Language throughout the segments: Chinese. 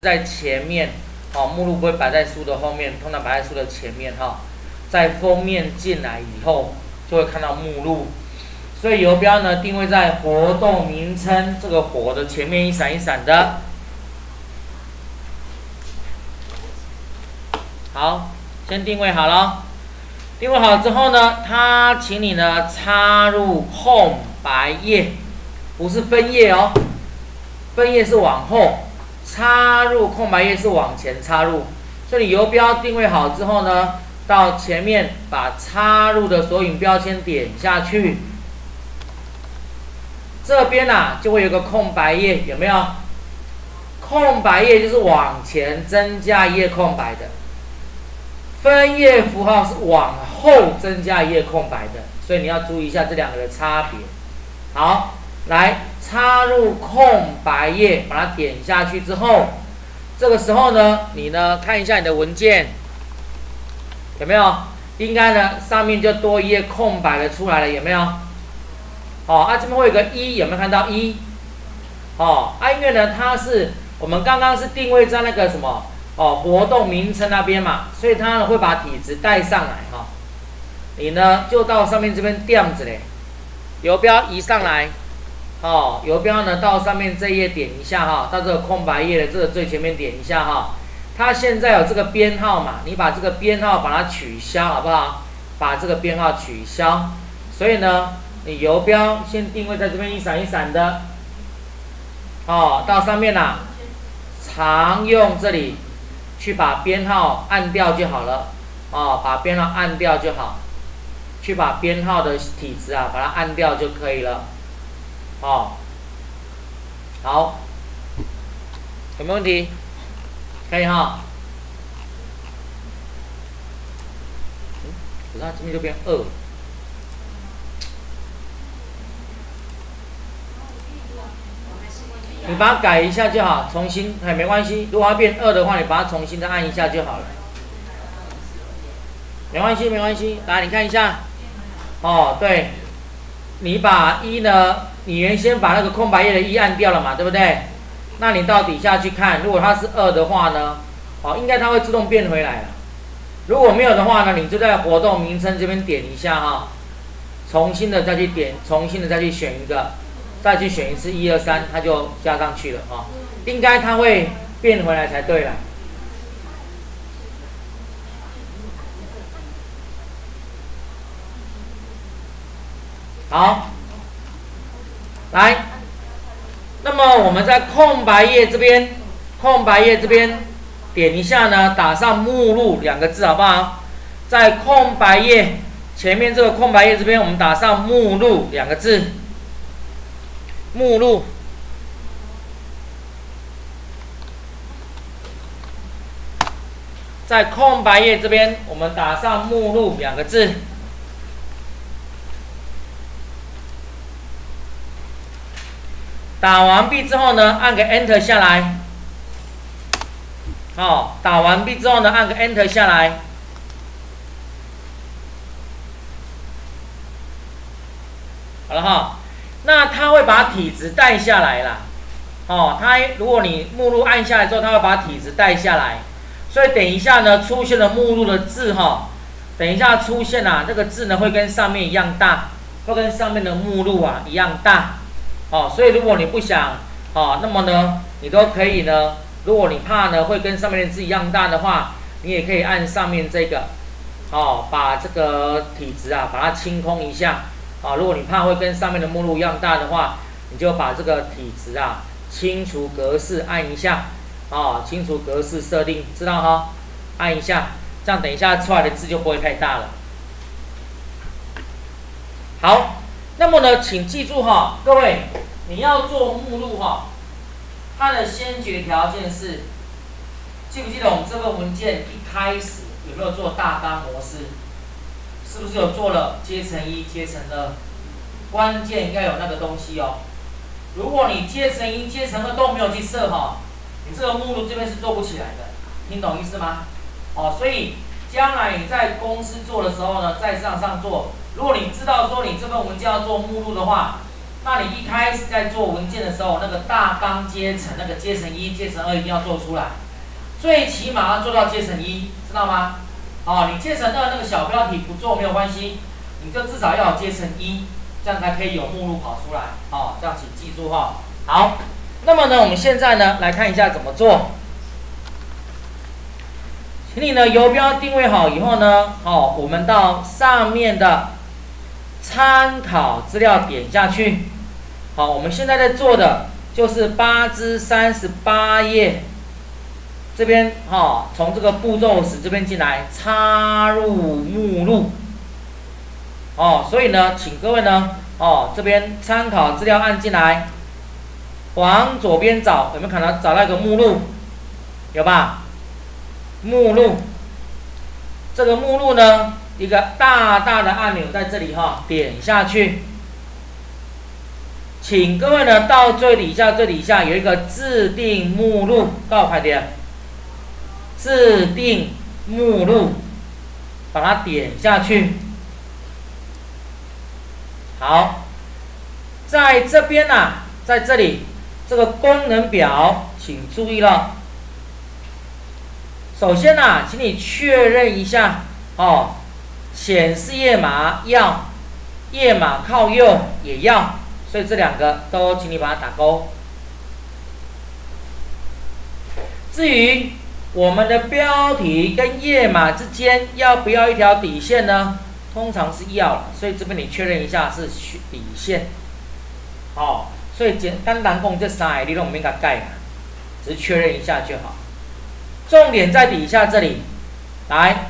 在前面，哦，目录不会摆在书的后面，通常摆在书的前面哈。在封面进来以后，就会看到目录。所以游标呢，定位在活动名称这个火的前面，一闪一闪的。好，先定位好了。定位好之后呢，它请你呢插入空白页，不是分页哦，分页是往后。插入空白页是往前插入，所以游标定位好之后呢，到前面把插入的索引标签点下去，这边呐就会有个空白页，有没有？空白页就是往前增加一页空白的，分页符号是往后增加一页空白的，所以你要注意一下这两个的差别。好，来。插入空白页，把它点下去之后，这个时候呢，你呢看一下你的文件有没有？应该呢上面就多一页空白的出来了，有没有？哦，啊这边会有个一，有没有看到一？哦，啊因为呢它是我们刚刚是定位在那个什么哦活动名称那边嘛，所以它呢会把底值带上来哈。你呢就到上面这边这样子嘞，游标移上来。哦，游标呢到上面这页点一下哈，到这个空白页的这个最前面点一下哈。它现在有这个编号嘛？你把这个编号把它取消好不好？把这个编号取消。所以呢，你游标先定位在这边一闪一闪的。哦，到上面啦，常用这里去把编号按掉就好了。哦，把编号按掉就好，去把编号的体值啊把它按掉就可以了。哦，好，有没有问题？可以哈。嗯，可是它这边就变二。你把它改一下就好，重新哎没关系。如果它变二的话，你把它重新再按一下就好了。没关系，没关系。来，你看一下。哦，对，你把一呢？你原先把那个空白页的一按掉了嘛，对不对？那你到底下去看，如果它是二的话呢，哦，应该它会自动变回来了。如果没有的话呢，你就在活动名称这边点一下哈，重新的再去点，重新的再去选一个，再去选一次一二三，它就加上去了啊。应该它会变回来才对了。好。来，那么我们在空白页这边，空白页这边点一下呢，打上“目录”两个字，好不好？在空白页前面这个空白页这边，我们打上“目录”两个字，目录。在空白页这边，我们打上“目录”两个字。打完毕之后呢，按个 Enter 下来。好，打完毕之后呢，按个 Enter 下来。好了哈，那它会把体值带下来啦。哦，它如果你目录按下来之后，它会把体值带下来。所以等一下呢，出现了目录的字哈，等一下出现啊，这个字呢会跟上面一样大，会跟上面的目录啊一样大。哦，所以如果你不想，哦，那么呢，你都可以呢。如果你怕呢会跟上面的字一样大的话，你也可以按上面这个，哦，把这个体值啊，把它清空一下。啊，如果你怕会跟上面的目录一样大的话，你就把这个体值啊，清除格式按一下，啊，清除格式设定，知道哈？按一下，这样等一下出来的字就不会太大了。好。那么呢，请记住哈，各位，你要做目录哈，它的先决条件是，记不记得我们这个文件一开始有没有做大纲模式？是不是有做了阶层一、阶层二？关键要有那个东西哦。如果你阶层一、阶层二都没有去设哈，你这个目录这边是做不起来的，听懂意思吗？哦，所以将来你在公司做的时候呢，在上上做。如果你知道说你这份文件要做目录的话，那你一开始在做文件的时候，那个大纲阶层、那个阶层一、阶层二一定要做出来，最起码要做到阶层一，知道吗？哦，你阶层二那个小标题不做没有关系，你就至少要有阶层一，这样才可以有目录跑出来。哦，这样请记住哈。好，那么呢，我们现在呢来看一下怎么做。请你呢游标定位好以后呢，哦，我们到上面的参考资料点下去。好，我们现在在做的就是八至三十八页这边哈，从这个步骤使这边进来插入目录。哦，所以呢，请各位呢，哦，这边参考资料按进来，往左边找，有没有可能找到一个目录？有吧？目录，这个目录呢，一个大大的按钮在这里哈，点下去，请各位呢到最底下，最底下有一个自定目录，告快点，自定目录，把它点下去。好，在这边呢，在这里这个功能表，请注意了。首先呢，请你确认一下哦，显示页码要，页码靠右也要，所以这两个都请你把它打勾。至于我们的标题跟页码之间要不要一条底线呢？通常是要了，所以这边你确认一下是底线。哦，所以简单单讲这三个你都唔免甲改，只是确认一下就好。重点在底下这里，来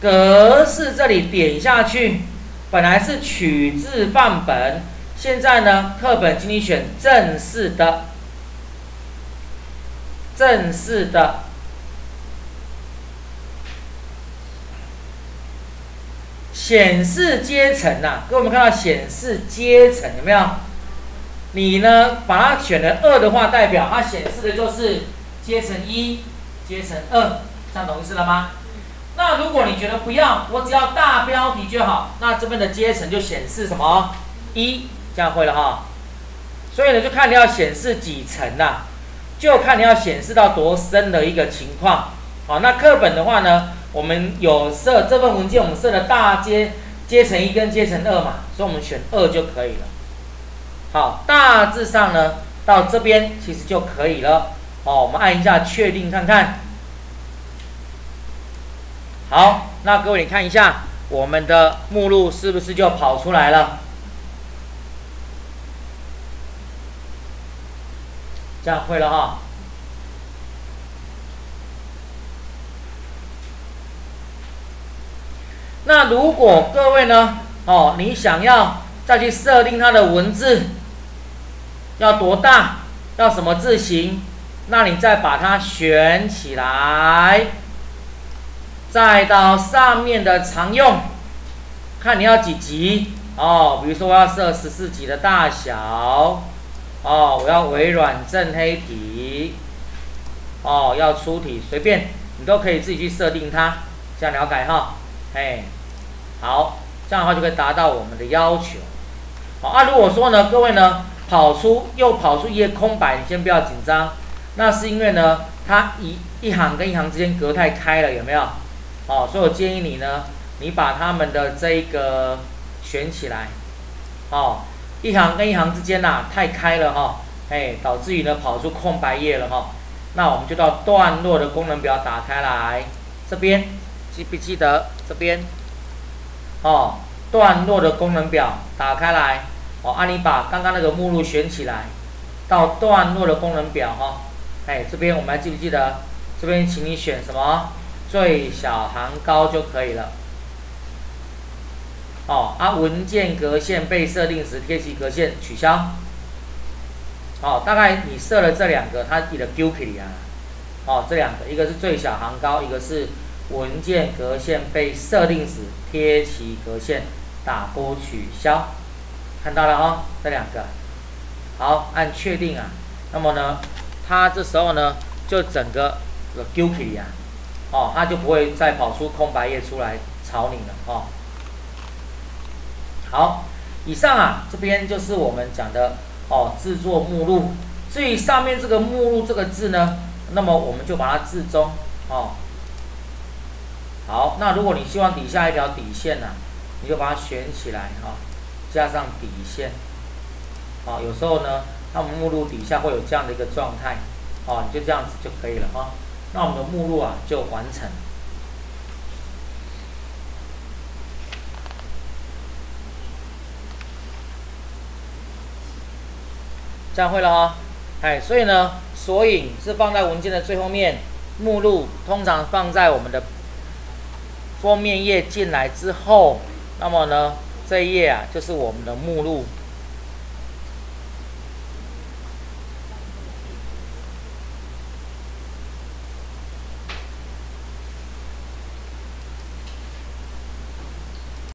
格式这里点下去，本来是取自范本，现在呢课本请你选正式的，正式的显示阶层呐，各位我们看到显示阶层有没有？你呢把它选了二的话，代表它显示的就是阶层一。阶层二，这样懂意思了吗？那如果你觉得不要，我只要大标题就好，那这边的阶层就显示什么一，这样会了哈。所以呢，就看你要显示几层呐，就看你要显示到多深的一个情况。好，那课本的话呢，我们有设这份文件，我们设了大阶阶层一跟阶层二嘛，所以我们选二就可以了。好，大致上呢，到这边其实就可以了。好，我们按一下确定看看。好，那各位你看一下，我们的目录是不是就跑出来了？这样会了哈。那如果各位呢，哦，你想要再去设定它的文字要多大，要什么字形？那你再把它选起来，再到上面的常用，看你要几级哦。比如说我要设十四级的大小，哦，我要微软正黑体，哦，要粗体，随便你都可以自己去设定它，这样了解哈。哎，好，这样的话就可以达到我们的要求。好啊，如果说呢，各位呢跑出又跑出一页空白，你先不要紧张。那是因为呢，它一一行跟一行之间隔太开了，有没有？哦，所以我建议你呢，你把它们的这个选起来，哦，一行跟一行之间呐太开了哈，哎，导致于呢跑出空白页了哈。那我们就到段落的功能表打开来，这边记不记得这边？哦，段落的功能表打开来，哦，按你把刚刚那个目录选起来，到段落的功能表哈。哎，这边我们还记不记得？这边请你选什么？最小行高就可以了。哦，啊，文件格线被设定时贴齐格线取消。哦，大概你设了这两个，它你的 Q 可以啊。哦，这两个，一个是最小行高，一个是文件格线被设定时贴齐格线打勾取消。看到了哈，这两个。好，按确定啊。那么呢？它这时候呢，就整个丢起呀，哦，它就不会再跑出空白页出来吵你了哦。好，以上啊，这边就是我们讲的哦，制作目录。至于上面这个目录这个字呢，那么我们就把它置中哦。好，那如果你希望底下一条底线呢，你就把它选起来哈，加上底线。好，有时候呢，那我们目录底下会有这样的一个状态，哦，你就这样子就可以了哈。那我们的目录啊就完成。这样会了哈，哎，所以呢，索引是放在文件的最后面，目录通常放在我们的封面页进来之后，那么呢，这一页啊就是我们的目录。